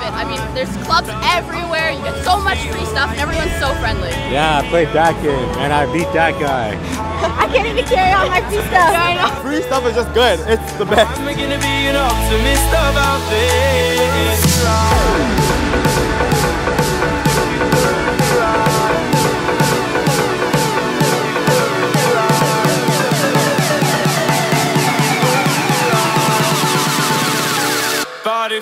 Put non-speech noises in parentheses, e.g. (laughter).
it. I mean, there's clubs everywhere. You get so much free stuff, and everyone's so friendly. Yeah, I played that game and I beat that guy. (laughs) I can't even carry all my free stuff. I know. Free stuff is just good. It's the best.